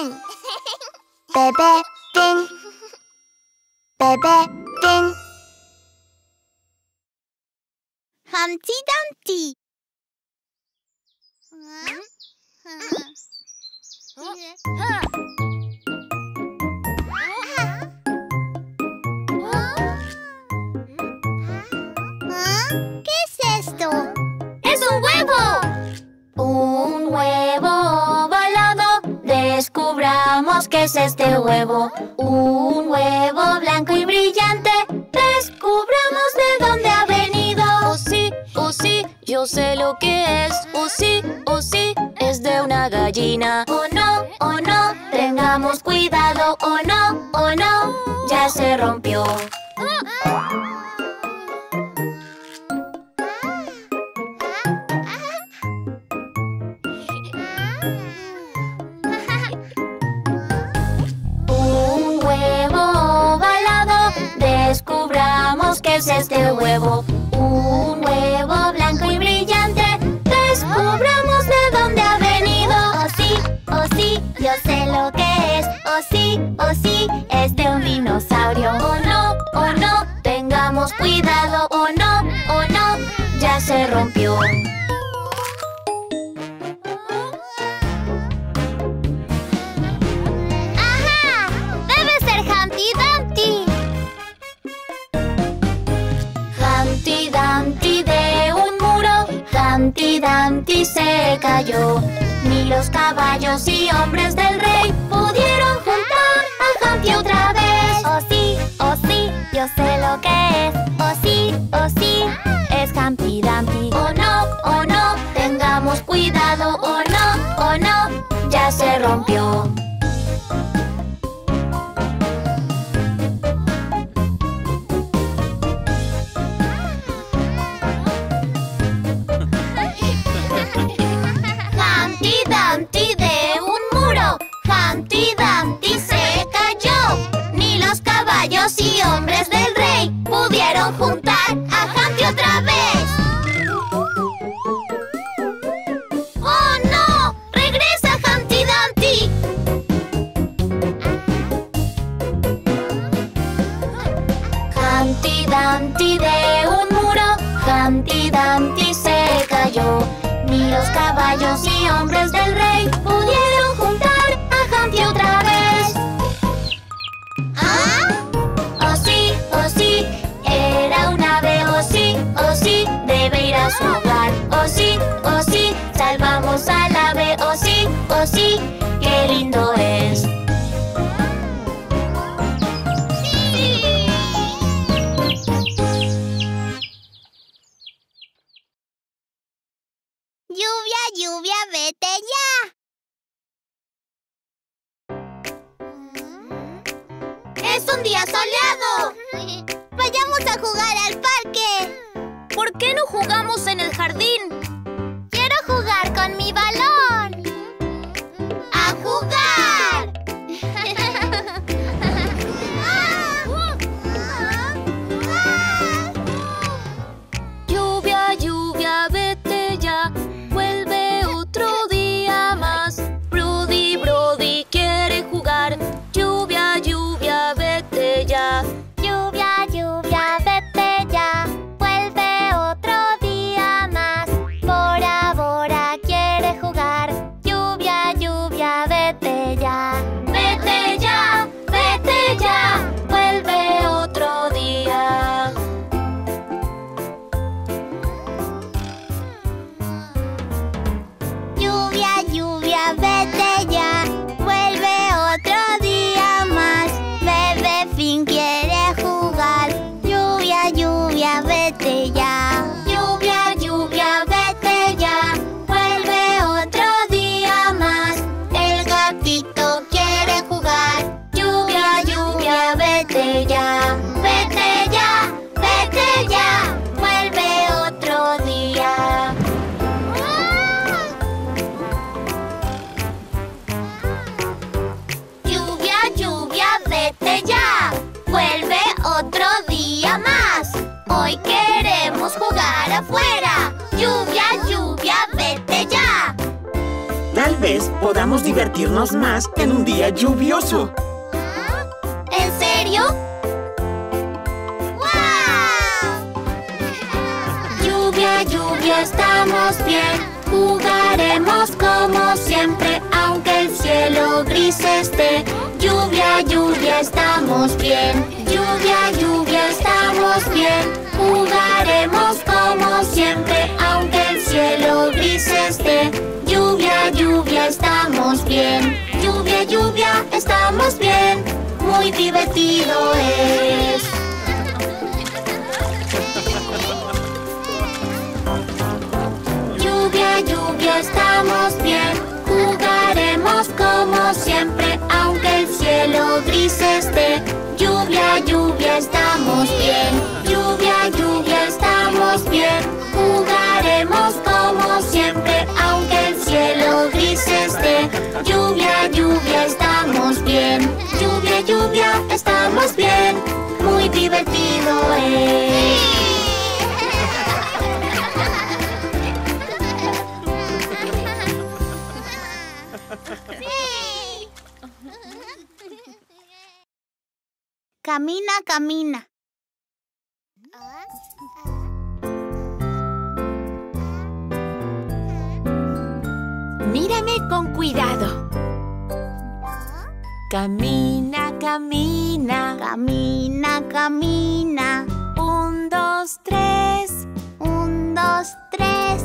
Fin. Bebé Fin. Bebé Fin. Humpty Dumpty. ¿Qué qué es este huevo. Un huevo blanco y brillante. Descubramos de dónde ha venido. Oh sí, oh sí, yo sé lo que es. Oh sí, oh sí, es de una gallina. Oh no, oh no, tengamos cuidado. Oh no, oh no, ya se rompió. Es este huevo. Un huevo blanco y brillante. Descubramos de dónde ha venido. Oh sí, oh sí, yo sé lo que es. Oh sí, oh sí, es de un dinosaurio. Oh no, oh no, tengamos cuidado. Oh no, oh no, ya se rompió. Dumpty se cayó. Ni los caballos y hombres del rey pudieron juntar a Humpty otra vez. Oh sí, oh sí, yo sé lo que es. Oh sí, oh sí, es Humpty Dumpty. Podamos divertirnos más en un día lluvioso. ¿En serio? Lluvia, lluvia, estamos bien. Jugaremos como siempre, aunque el cielo gris esté. Lluvia, lluvia, estamos bien. Lluvia, lluvia, estamos bien. Jugaremos como siempre, aunque el cielo gris esté. Estamos bien. Lluvia, lluvia, estamos bien. Muy divertido es. Lluvia, lluvia, estamos bien. Jugaremos como siempre, aunque el cielo gris esté. Lluvia, lluvia, estamos bien. Lluvia, lluvia, estamos bien. Jugaremos como siempre, aunque cielo gris esté. Lluvia, lluvia, estamos bien. Lluvia, lluvia, estamos bien. Muy divertido es. Camina, camina. Mírame con cuidado. Camina, camina. Camina, camina. Un, dos, tres. Un, dos, tres.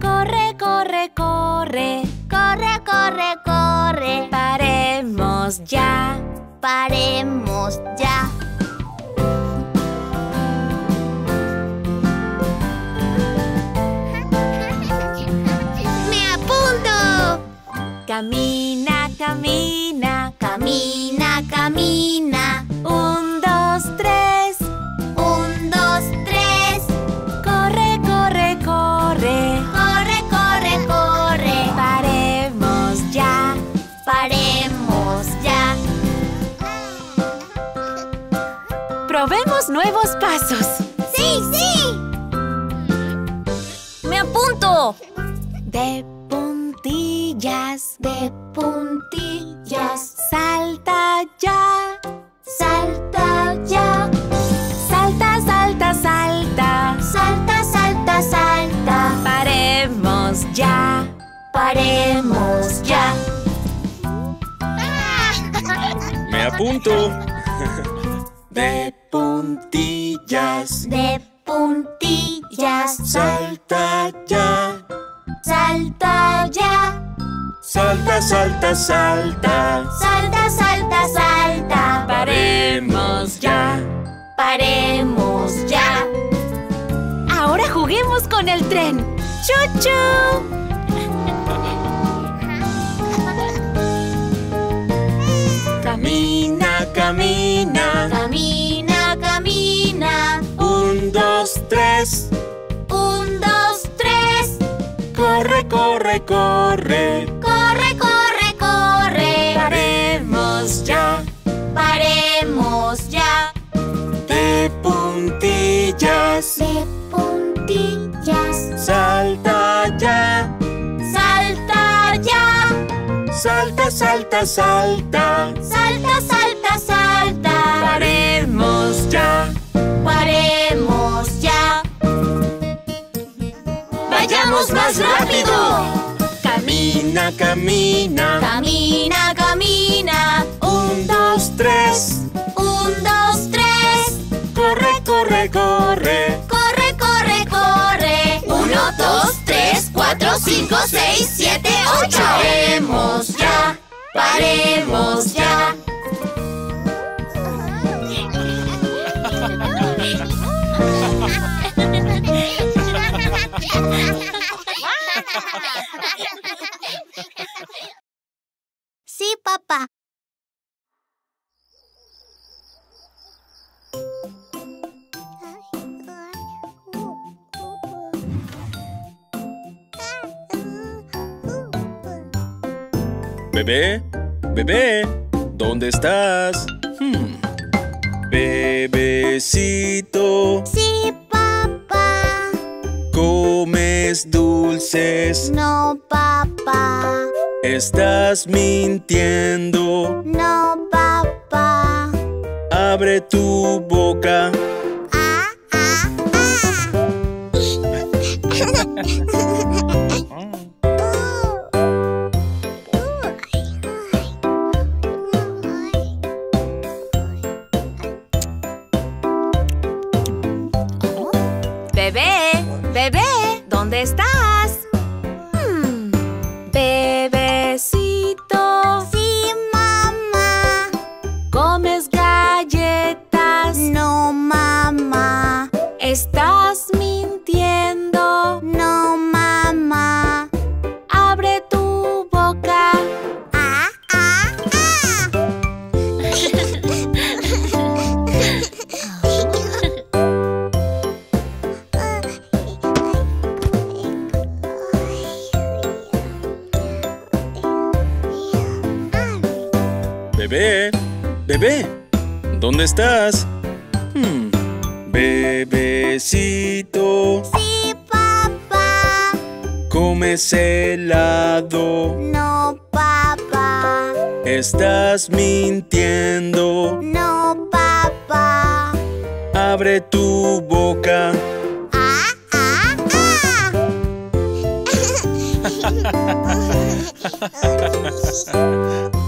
Corre, corre, corre. Corre, corre, corre. Paremos ya. Paremos ya. Camina, camina. Camina, camina. Un, dos, tres. Un, dos, tres. Corre, corre, corre. Corre, corre, corre. Paremos ya. Paremos ya. Probemos nuevos pasos. ¡Sí, sí! ¡Me apunto! De puntillas. De puntillas. Salta ya. Salta ya. Salta, salta, salta. Salta, salta, salta. Paremos ya. Paremos ya. Me apunto. De puntillas, De puntillas. salta ya. Salta ya. Salta, salta, salta. Salta, salta, salta. Paremos ya. Paremos ya. Ahora juguemos con el tren. ¡Chuchu! Camina, camina. Camina, camina. Un, dos, tres. Corre, corre, corre. Corre, corre. Paremos ya. Paremos ya. De puntillas. De puntillas. Salta ya. Salta ya. Salta, salta, salta. Salta, salta, salta. Paremos ya. Paremos ya. Vayamos más rápido. Camina, camina. Camina, camina. Un, dos, tres. Un, dos, tres. Corre, corre, corre. Corre, corre, corre. Uno, dos, tres, cuatro, cinco, seis, siete, ocho. Paremos ya. Paremos ya. Sí, papá. Bebé, bebé, ¿dónde estás? Hmm. Bebecito, Sí, No, papá. Estás mintiendo. No, papá. Abre tu boca. Peace.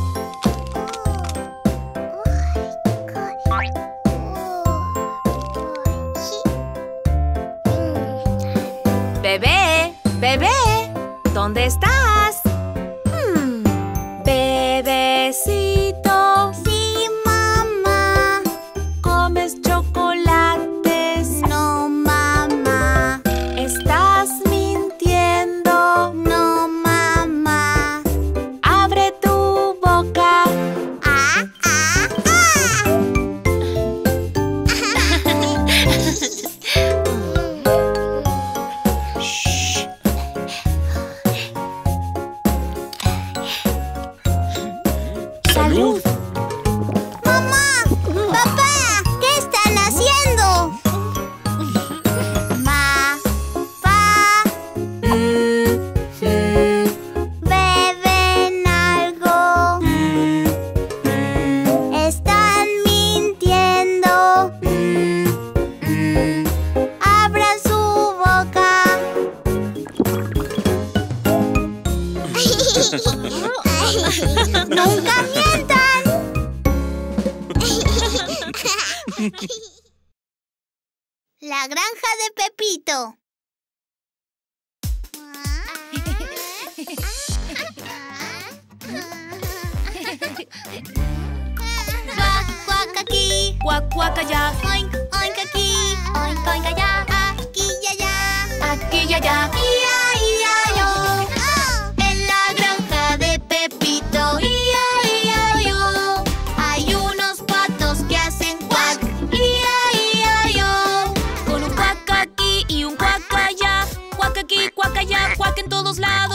todos lados.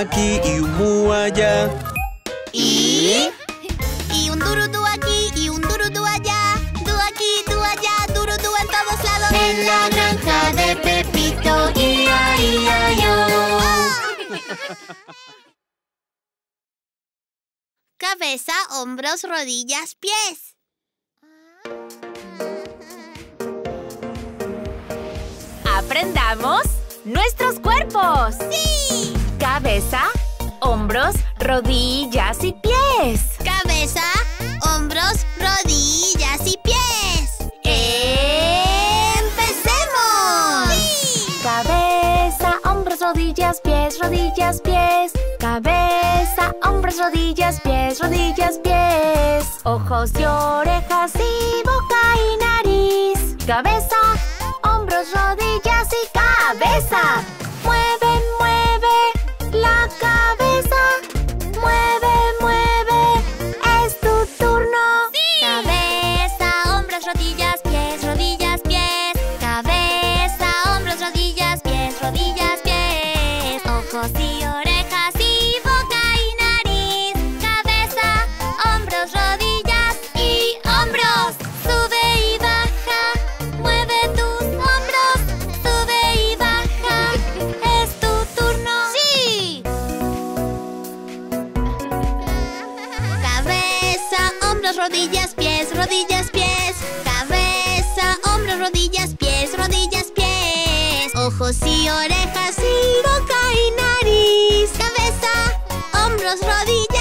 Aquí y un mu allá. Y... Y un durudú aquí y un durudú allá. Du aquí, du allá, durudú en todos lados. En la granja de Pepito, ia, ia, yo. Cabeza, hombros, rodillas, pies. Aprendamos nuestros cuerpos. ¡Sí! Cabeza, hombros, rodillas y pies. Cabeza, hombros, rodillas y pies. ¡Empecemos! ¡Sí! Cabeza, hombros, rodillas, pies, rodillas, pies. Cabeza, hombros, rodillas, pies, rodillas, pies. Ojos y orejas y boca y nariz. Cabeza, hombros, rodillas y cabeza. Ojos y orejas y boca y nariz. Cabeza, hombros, rodillas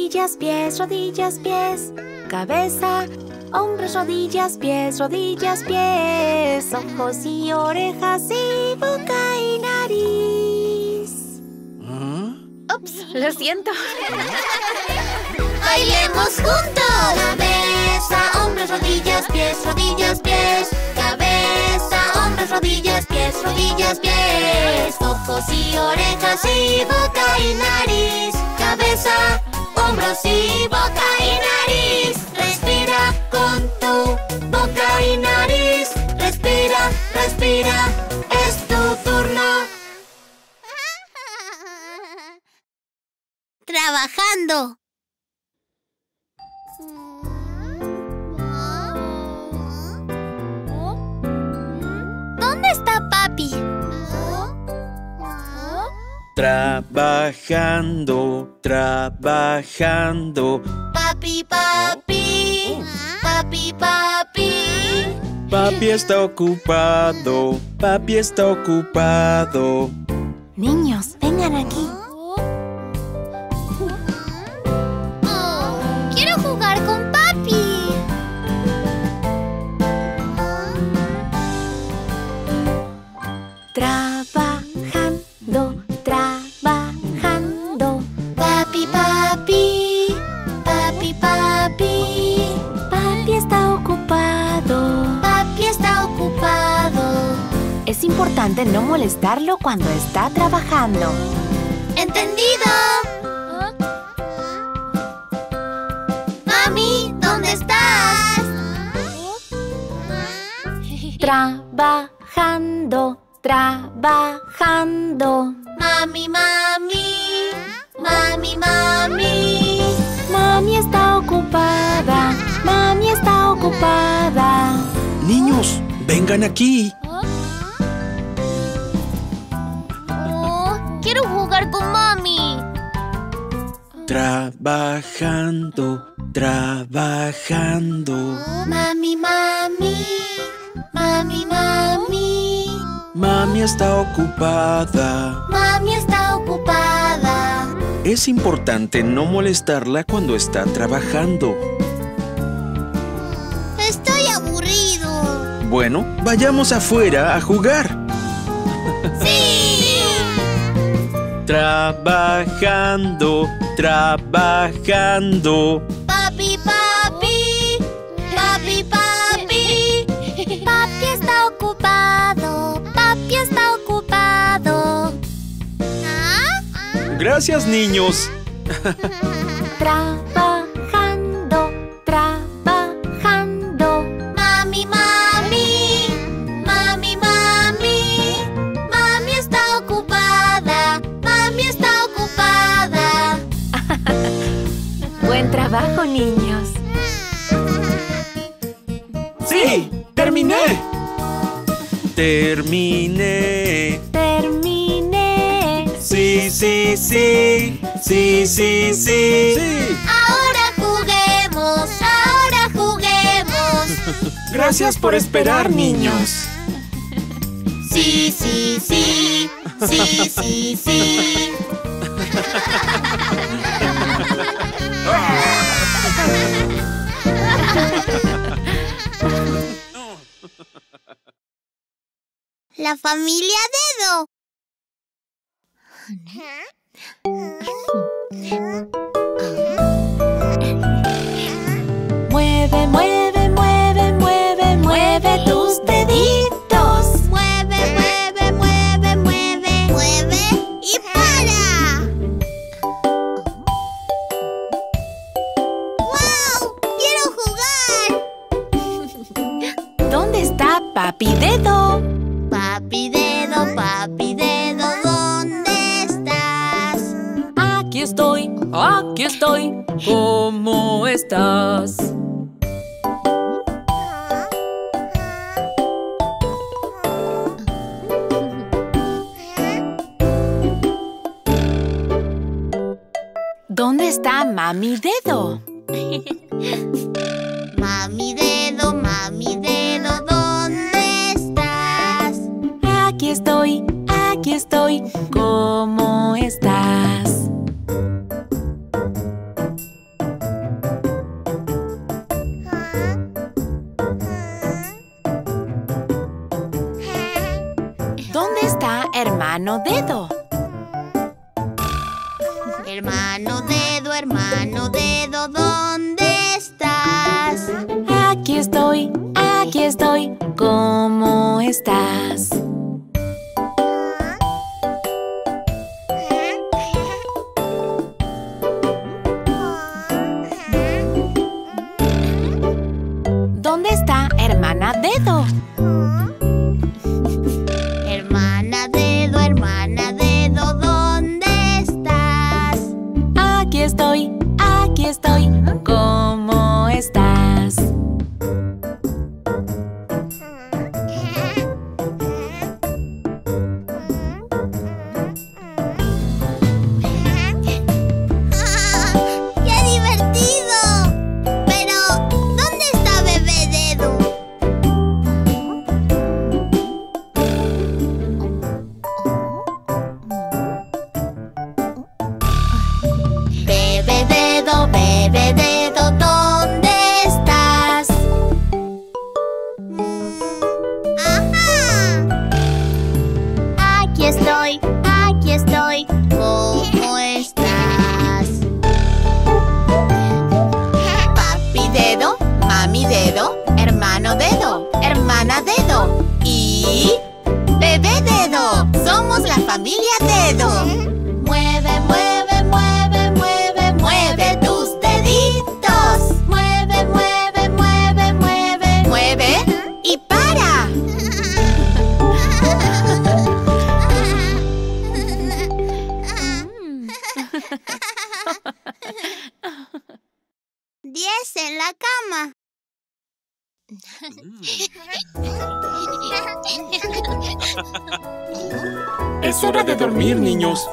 rodillas, pies, rodillas, pies. Cabeza, hombros, rodillas, pies, rodillas, pies. Ojos y orejas y boca y nariz. Ups, lo siento. Bailemos juntos. Cabeza, hombros, rodillas, pies, rodillas, pies. Cabeza, hombros, rodillas, pies, rodillas, pies. Ojos y orejas y boca y nariz. Cabeza, hombros y boca y nariz. Respira con tu boca y nariz. Respira, respira. Es tu turno. Trabajando. ¿Dónde está papi? Trabajando, trabajando. Papi, papi. Papi, papi. Papi está ocupado, papi está ocupado. Niños, vengan aquí. Importante no molestarlo cuando está trabajando. ¿Entendido? Mami, ¿dónde estás? Trabajando, trabajando. Mami, mami. Mami, mami. Mami está ocupada. ocupada. Niños, vengan aquí. Trabajando, trabajando. Mami, mami, mami, mami. Mami está ocupada. Mami está ocupada. Es importante no molestarla cuando está trabajando. Estoy aburrido. Bueno, vayamos afuera a jugar. ¡Sí! Trabajando, trabajando. Papi, papi. Papi, papi. Papi está ocupado. Papi está ocupado. ¿Ah? Gracias, niños. Trabajando, Terminé. Terminé. Sí, sí, sí. Sí, sí, sí. Sí. Ahora juguemos. Ahora juguemos. Gracias por esperar, niños. Sí, sí, sí. Sí, sí, sí. La familia Dedo. Mueve, mueve, mueve, mueve, mueve tus deditos. Mueve, mueve, mueve, mueve. Mueve y para. ¡Wow! ¡Quiero jugar! ¿Dónde está Papi Dedo? Papi dedo, papi dedo, ¿dónde estás? Aquí estoy, aquí estoy. ¿Cómo estás? ¿Dónde está Mami Dedo? Mami dedo, mami Aquí estoy, aquí estoy. ¿Cómo estás? ¿Dónde está hermano Dedo? Hermano dedo, hermano dedo, ¿dónde estás? Aquí estoy, aquí estoy. ¿Cómo estás? La cama. Es hora de dormir, niños.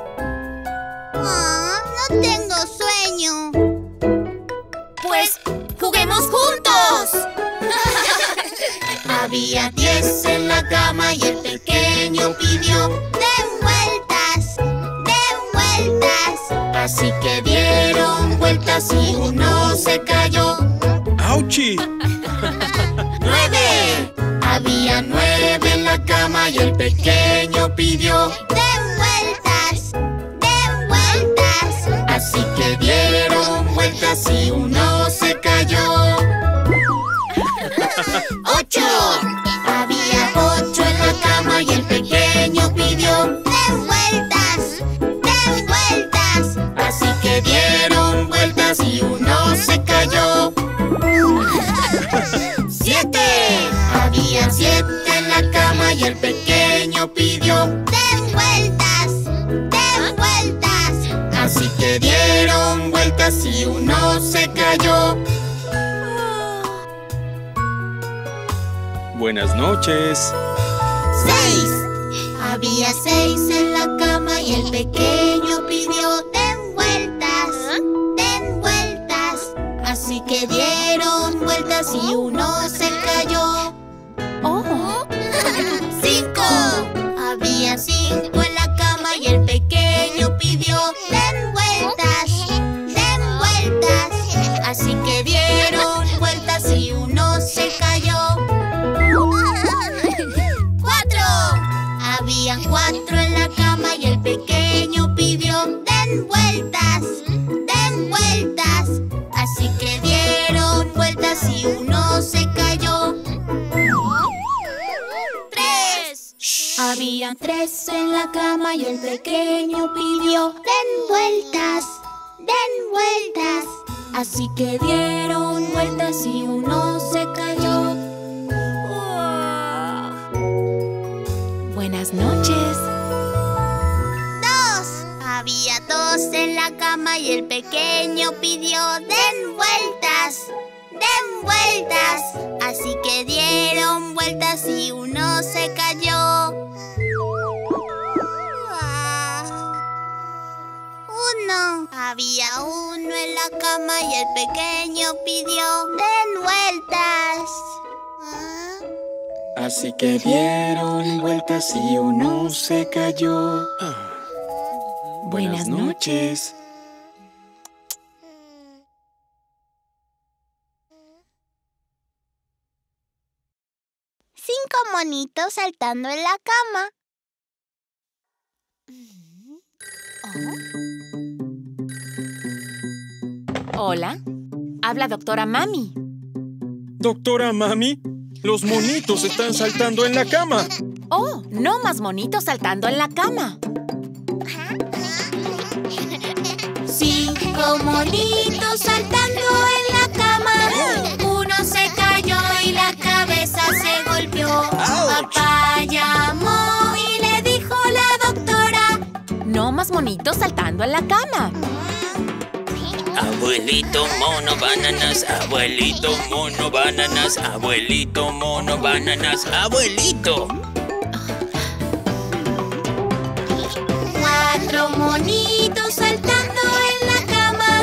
Ah, no tengo sueño. Pues juguemos juntos. Había diez en la cama y el pequeño pidió Den vueltas, den vueltas Así que dieron vueltas y uno se cayó ¡Nueve! Había nueve en la cama y el pequeño pidió Den vueltas, den vueltas Así que dieron vueltas y uno se cayó ¡Ocho! El pequeño pidió. Den vueltas, den vueltas. Así que dieron vueltas y uno se cayó. Buenas noches. ¡Seis! Había seis en la cama y el pequeño pidió. Den vueltas, den vueltas. Así que dieron vueltas y uno se cayó cinco en la cama y el pequeño pidió Den vueltas, den vueltas Así que dieron vueltas y uno se cayó ¡Cuatro! Habían cuatro y el pequeño pidió Den vueltas, den vueltas Así que dieron vueltas y uno se cayó buenas noches. Dos. Había dos en la cama y el pequeño pidió Den vueltas, den vueltas Así que dieron vueltas y uno se cayó Uno. Había uno en la cama y el pequeño pidió Den vueltas Ah. Así que dieron vueltas y uno se cayó. Ah. Buenas noches. Cinco monitos saltando en la cama. Hola. Habla doctora Mami. Doctora Mami, los monitos están saltando en la cama. Oh, no más monitos saltando en la cama. Cinco monitos saltando en la cama. Uno se cayó y la cabeza se golpeó. Papá llamó y le dijo la doctora. No más monitos saltando en la cama. Abuelito mono bananas, abuelito mono bananas, abuelito mono bananas, abuelito. Cuatro monitos saltando en la cama.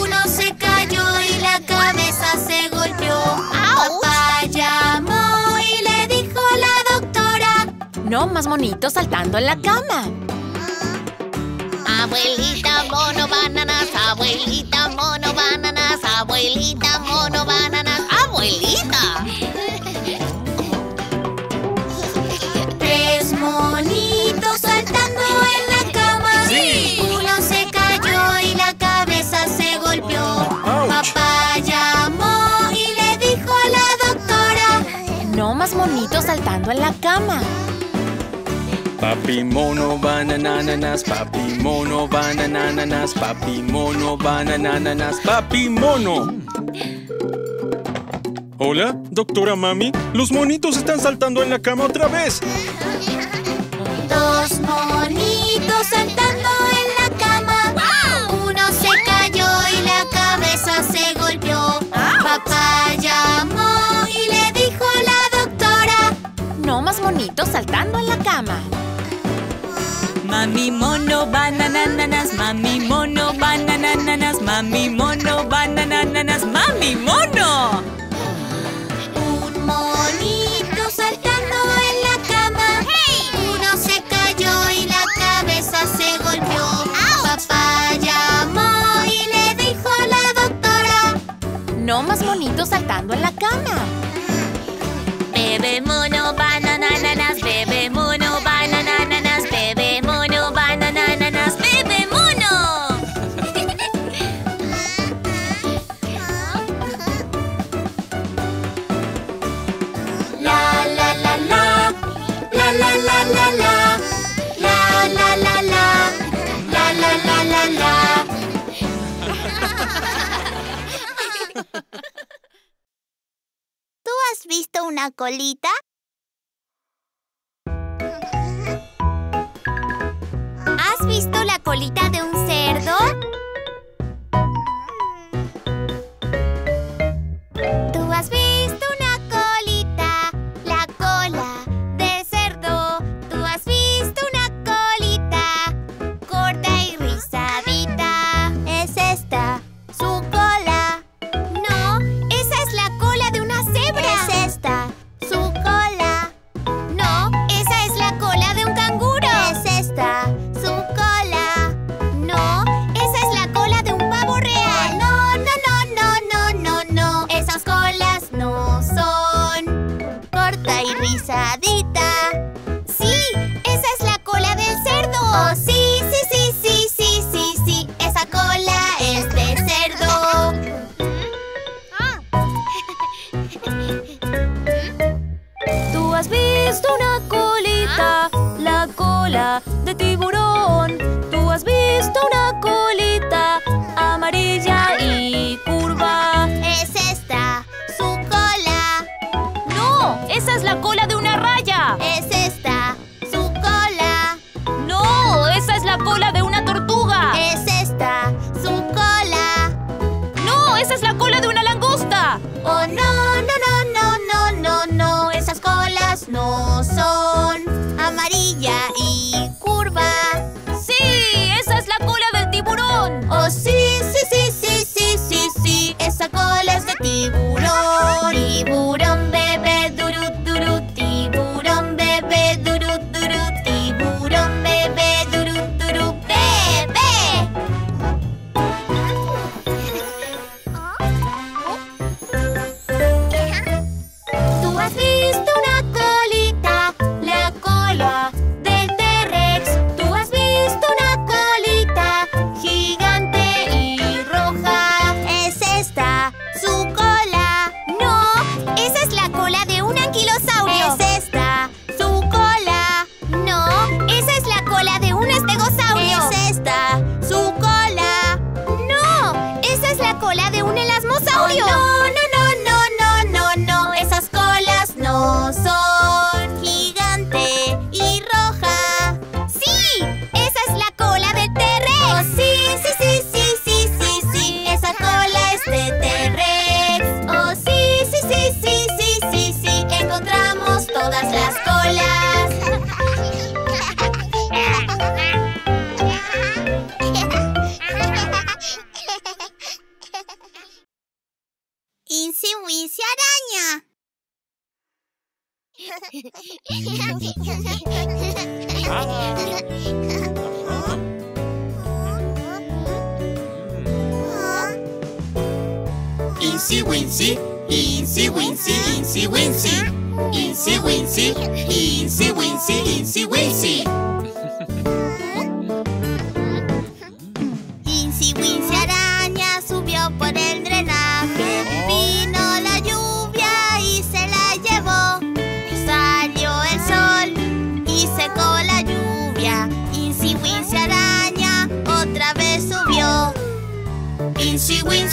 Uno se cayó y la cabeza se golpeó. Papá llamó y le dijo la doctora. No más monitos saltando en la cama. Abuelita mono bananas, abuelita mono bananas, abuelita mono bananas, abuelita. Tres monitos saltando en la cama. Uno se cayó y la cabeza se golpeó. Papá llamó y le dijo a la doctora. No más monitos saltando en la cama. Papi mono banananas, papi mono banananas, papi mono banananas, papi mono. Hola, doctora mami. Los monitos están saltando en la cama otra vez. Dos monitos saltando en la cama. Uno se cayó y la cabeza se golpeó. Papá llamó y le dijo a la doctora. No más monitos saltando en la cama mami mono banananas, mami mono banananas, mami mono banananas, mami mono. Un monito saltando en la cama. Uno se cayó y la cabeza se golpeó. Papá llamó y le dijo a la doctora. No más monitos saltando en la cama. Bebe mono banananas, bebe mono. colita? ¿Has visto la colita de un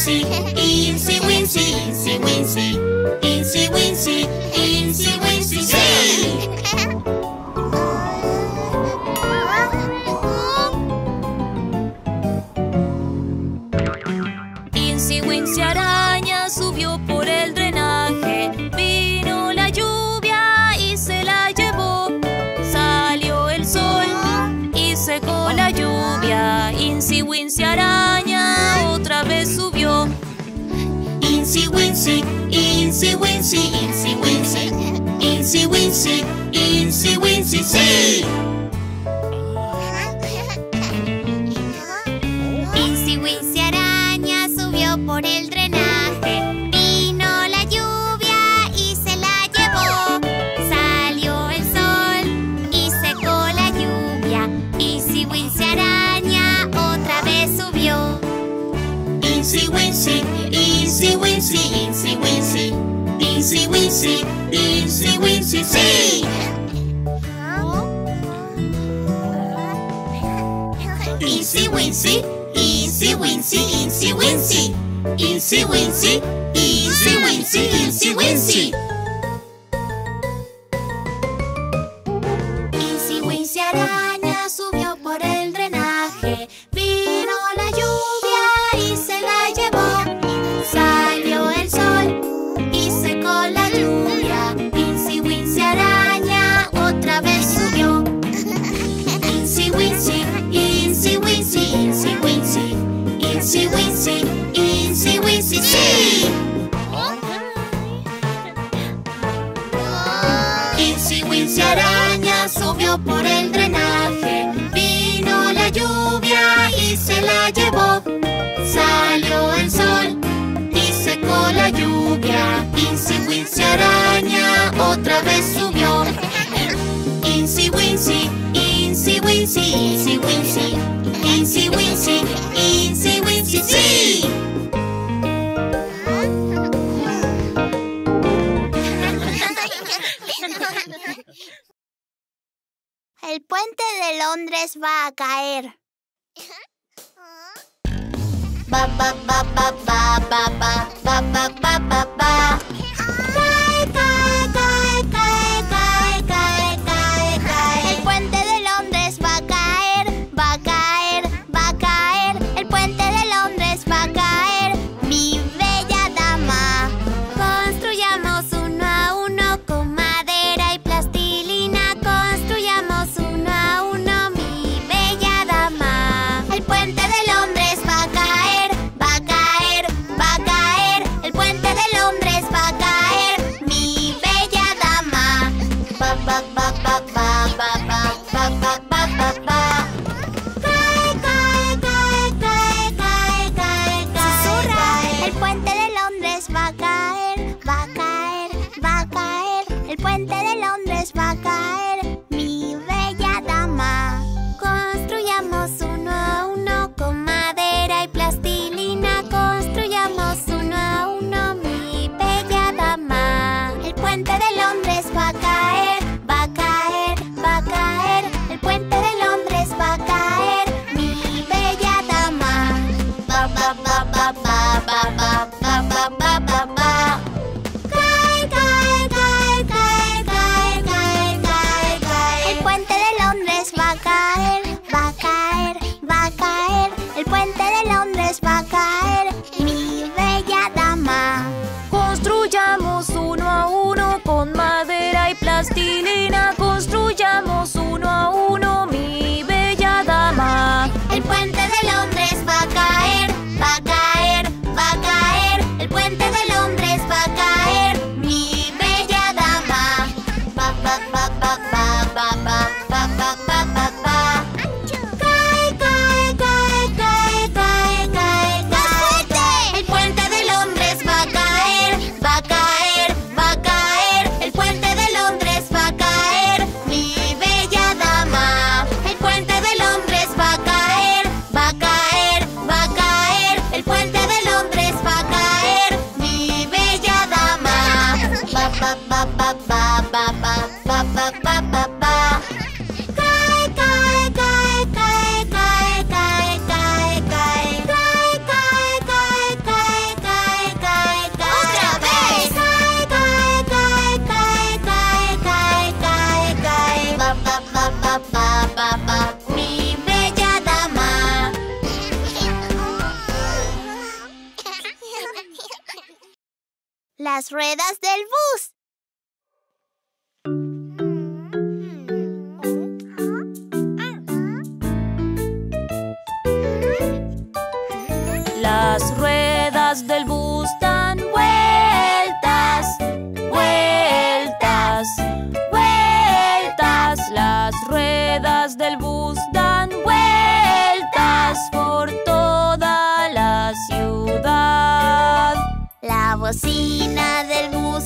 Easy, easy, wincy, incy wincy, incy wincy. Incy Wincy, Incy Wincy, Incy Wincy, Incy Wincy! wincy, easy wincy, easy wincy. Easy wincy, easy wincy, easy wincy. Easy wincy. de Londres va a caer. ba ba ba ba ba ba ba ba ba ba ba están vueltas, vueltas, vueltas. Las ruedas del bus dan vueltas por toda la ciudad. La bocina del bus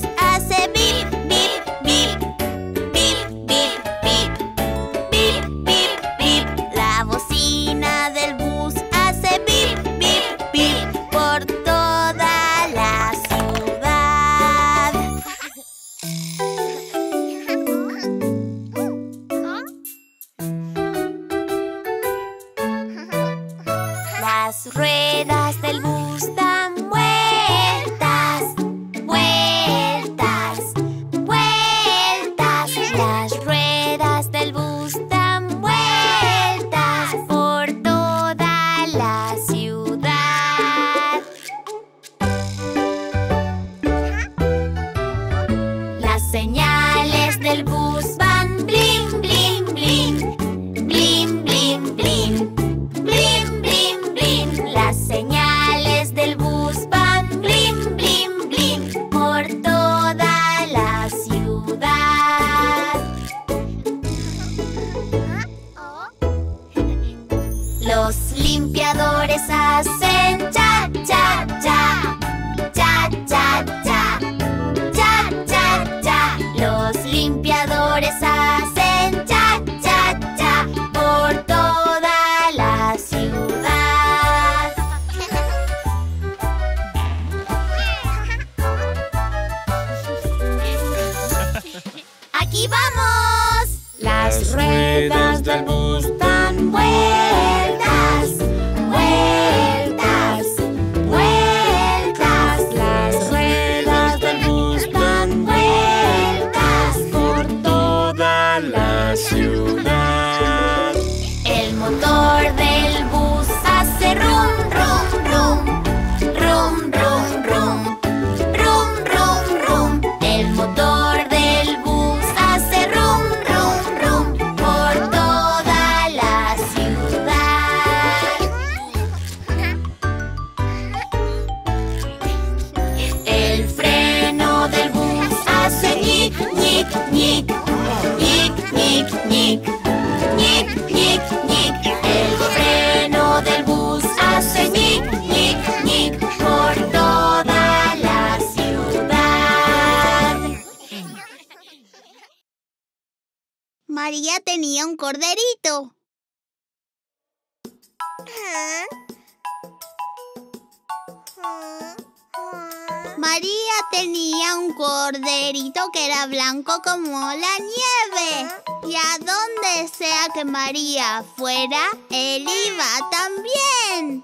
como la nieve. Y a donde sea que María fuera, él iba también.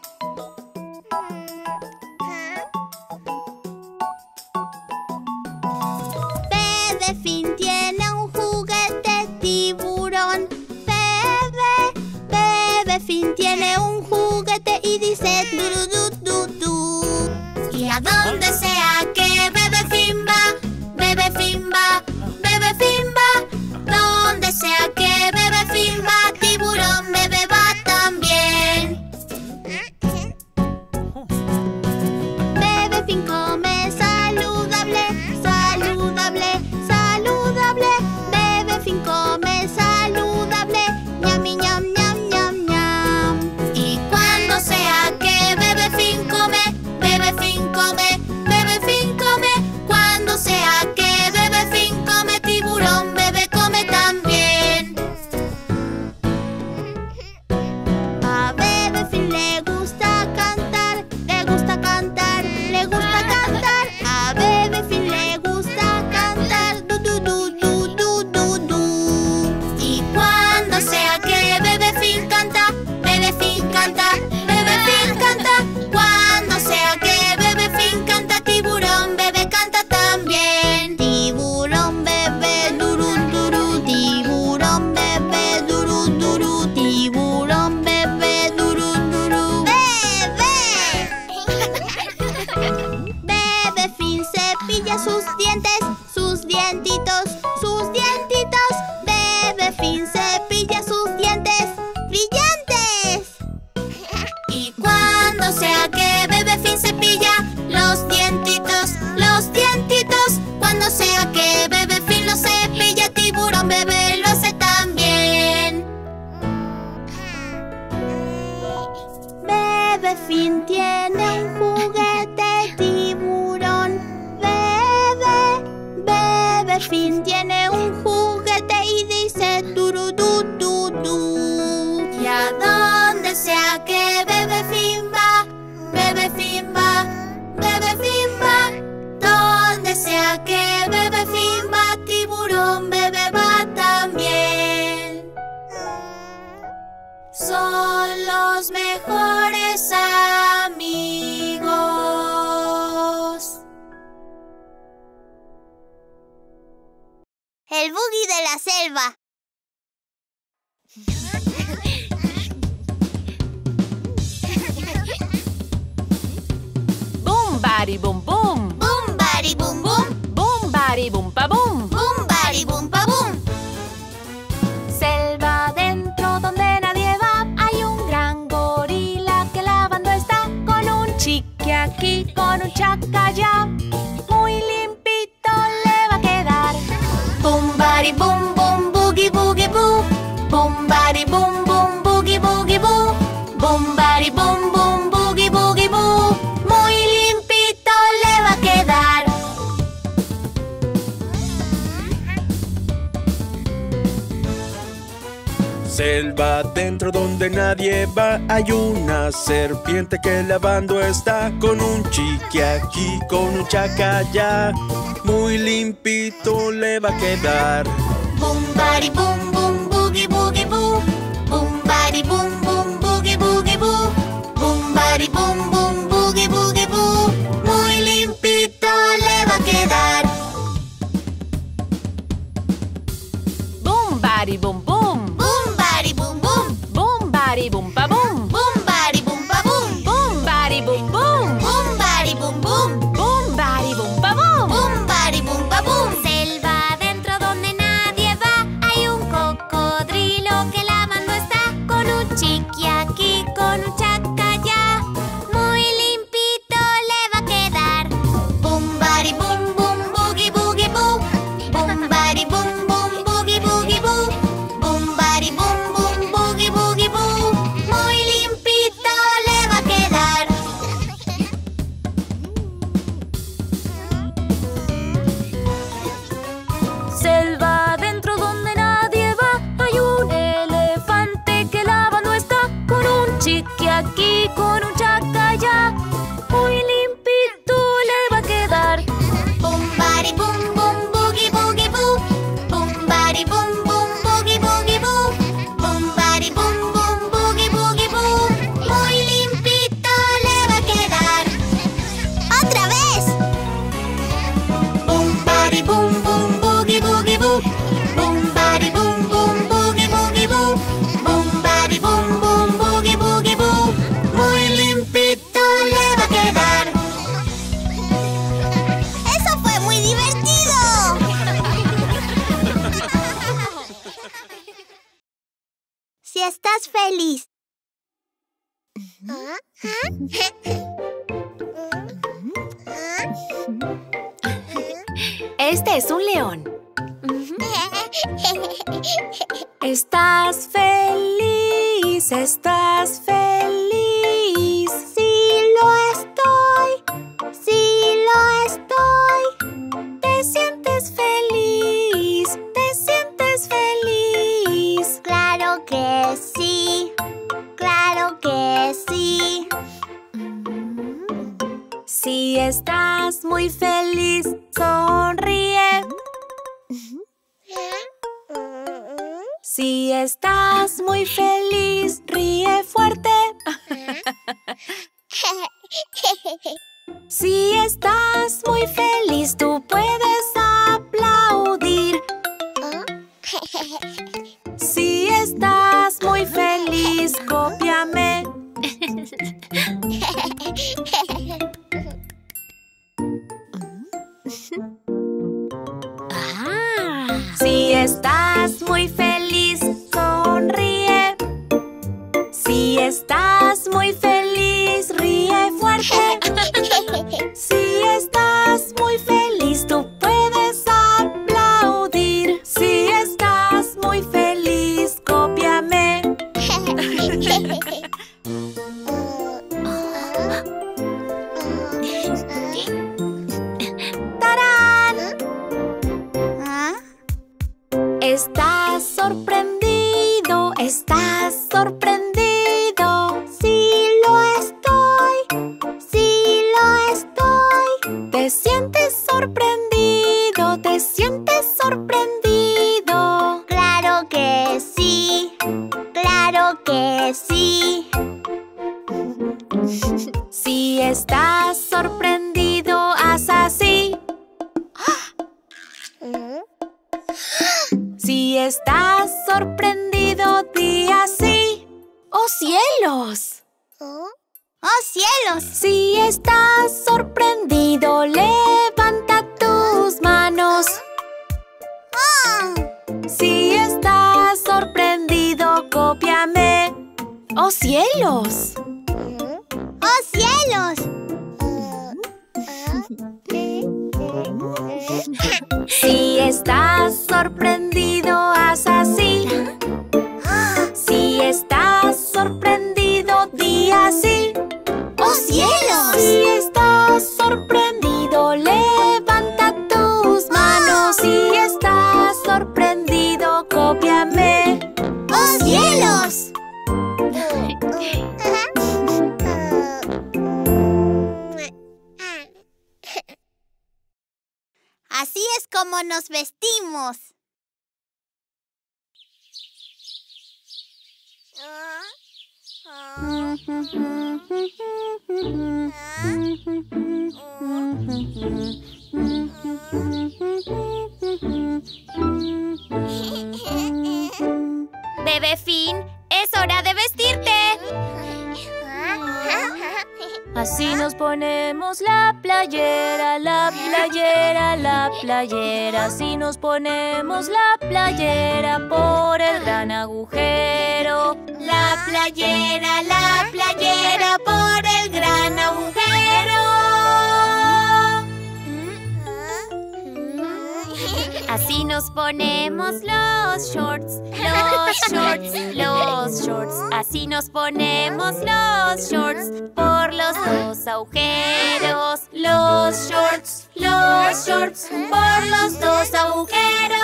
selva. ¡Bum, bari, bum, bum! ¡Bum, bari, bum, bum! ¡Bum, bari, bum, pa, bum! ¡Bum, bari, bum, pa, bum! Selva dentro donde nadie va Hay un gran gorila que lavando está Con un chique aquí, con un chacallá Muy limpito le va a quedar ¡Bum, bari, bum! cueva dentro donde nadie va. Hay una serpiente que lavando está con un chique aquí, con un chaca allá. Muy limpito le va a quedar. Boom, bari, boom, boogie, boogie, boom. Boom, bari, boom. nos vestimos. Bebé Finn, es hora de vestirte. Así nos ponemos la playera, la playera, la playera. Así nos ponemos la playera por el gran agujero. La playera, la playera por el gran agujero. Así nos ponemos los shorts, los shorts, los shorts. Así nos ponemos los shorts por los dos agujeros. Los shorts, los shorts por los dos agujeros.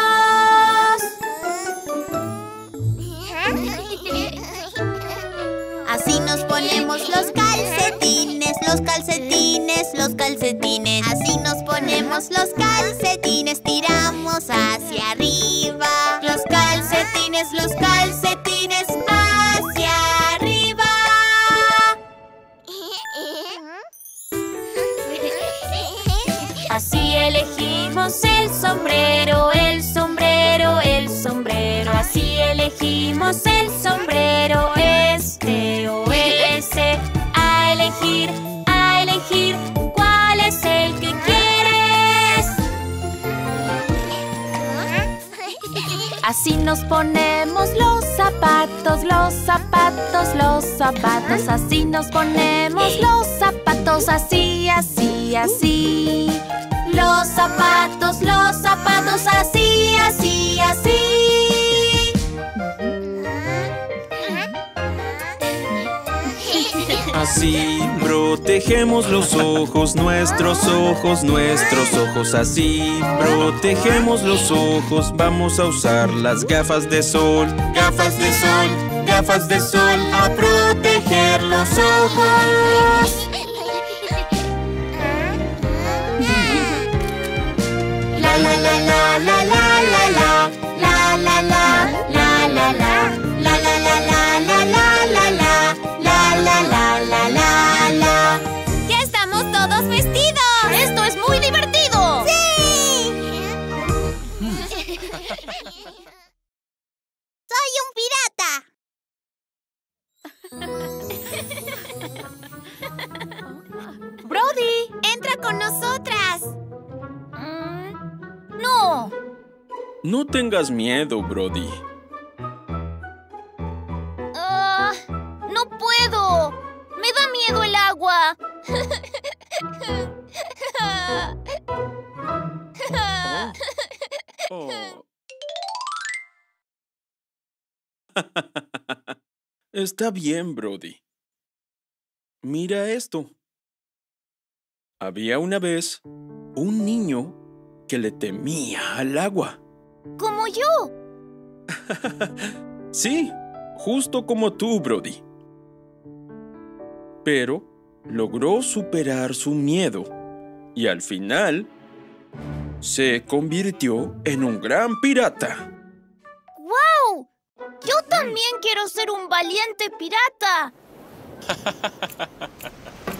Así nos ponemos los calcetines, los calcetines, los calcetines. Así nos ponemos los calcetines, tiramos hacia arriba. Los calcetines, los calcetines hacia arriba. Así elegimos el sombrero, el sombrero, el sombrero. Así elegimos el Así nos ponemos los zapatos, los zapatos, los zapatos. Así nos ponemos los zapatos, así, así, así. Los zapatos, los zapatos así, así, así. Así protegemos los ojos, nuestros ojos, nuestros ojos. Así protegemos los ojos. Vamos a usar las gafas de sol, gafas de sol, gafas de sol a proteger los ojos. La la la la la la la ¡Entra con nosotras! Mm, No, No tengas miedo, Brody. ah, no puedo. Me da miedo el agua. Oh. Está bien, Brody. Mira esto. Había una vez un niño que le temía al agua. ¡Como yo! sí, justo como tú, Brody. Pero logró superar su miedo y al final se convirtió en un gran pirata. ¡Wow! Yo también quiero ser un valiente pirata.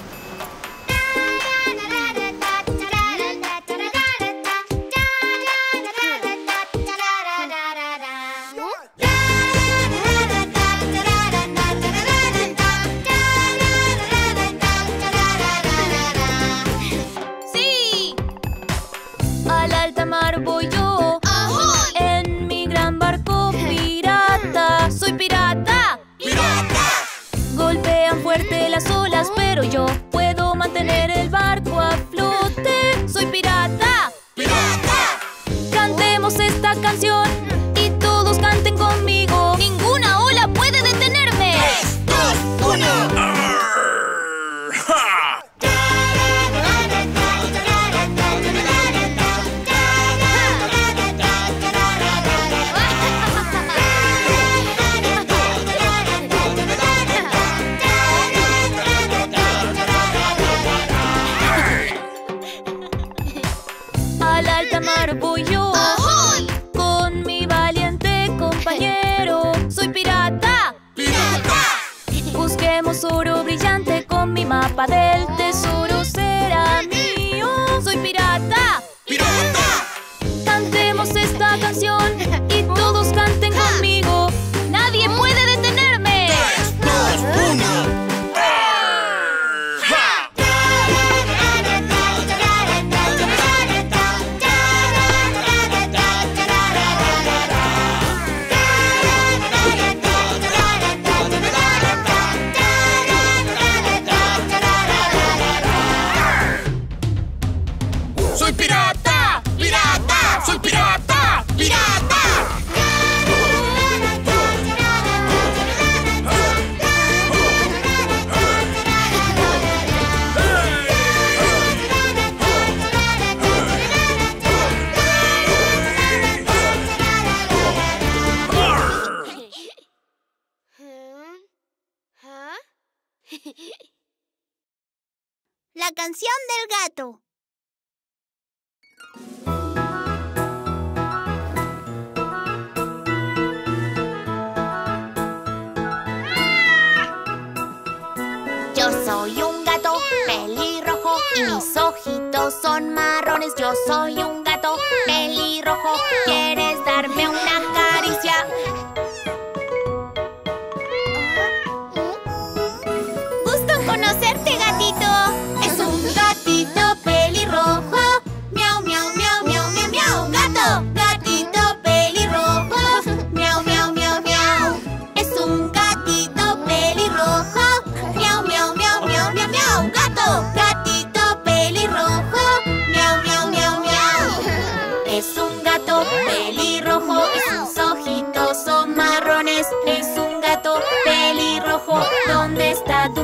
Yo soy un gato pelirrojo y mis ojitos son marrones. Yo soy un gato pelirrojo.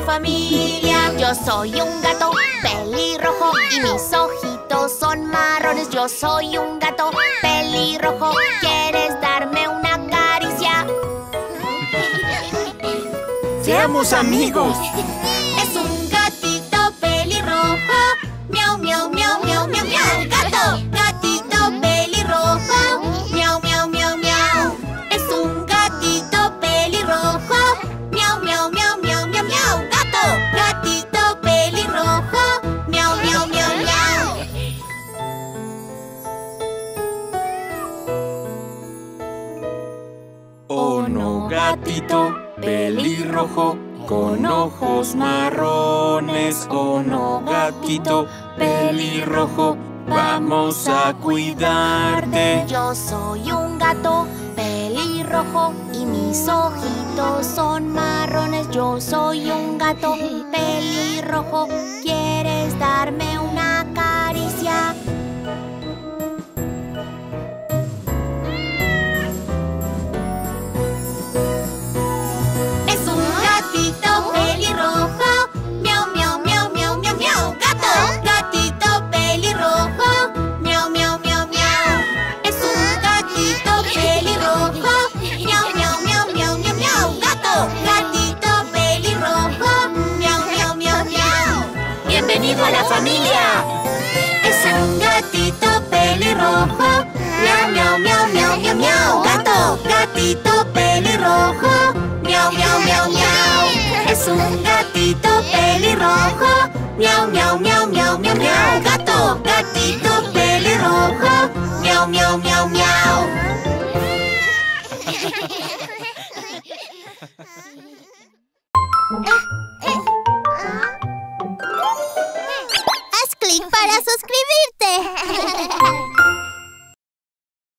familia. Yo soy un gato pelirrojo y mis ojitos son marrones. Yo soy un gato pelirrojo. ¿Quieres darme una caricia? Seamos amigos. ojos marrones o oh no gatito pelirrojo. Vamos a cuidarte. Yo soy un gato pelirrojo y mis ojitos son marrones. Yo soy un gato pelirrojo. Quieres darme una miau. Gato, gatito pelirrojo. Miau, miau, miau, miau. Es un gatito pelirrojo. Miau, miau, miau, miau, miau, miau. Gato, gatito pelirrojo. Miau, miau, miau, miau. Haz clic para suscribirte.